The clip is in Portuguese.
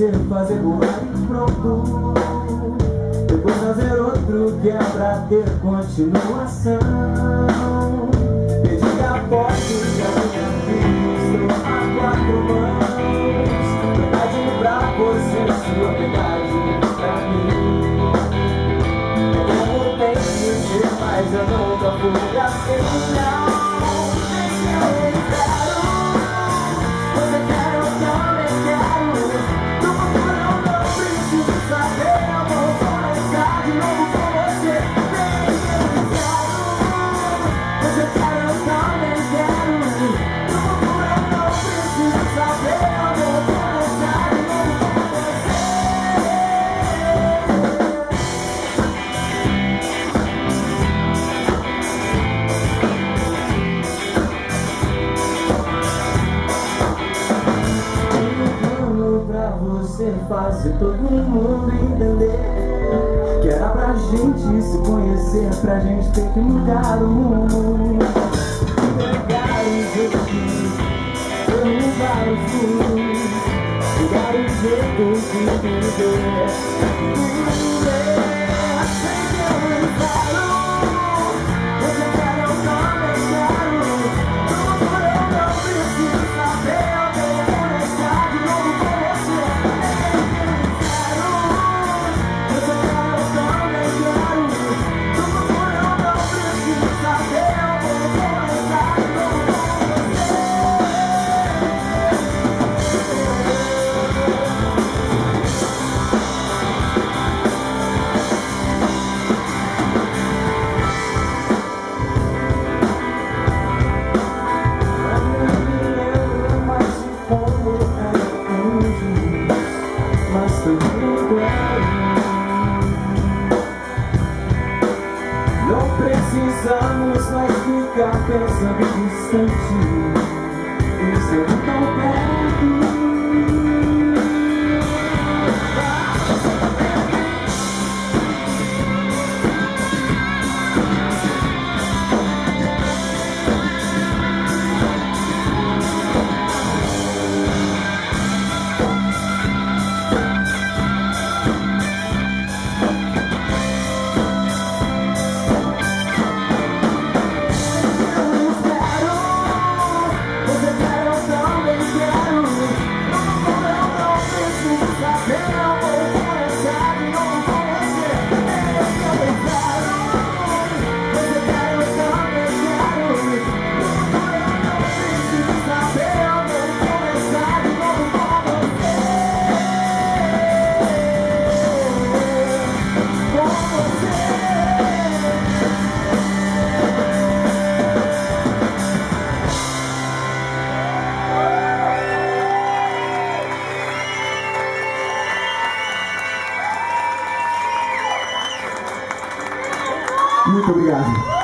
você fazer voar e pronto. Depois fazer outro que é pra ter continuação. Pedir a posse que a minha vida estou a quatro mãos. Verdade pra você, sua verdade pra mim. É como tem que ser, mas eu nunca fui assim você fazer todo mundo entender. Que era pra gente se conhecer, pra gente ter que mudar o mundo. Pegar os jeitinhos, derrubar os muros Pegar os jeitos de entender Não precisamos mais ficar pensando distante. Tão perto Muito obrigado.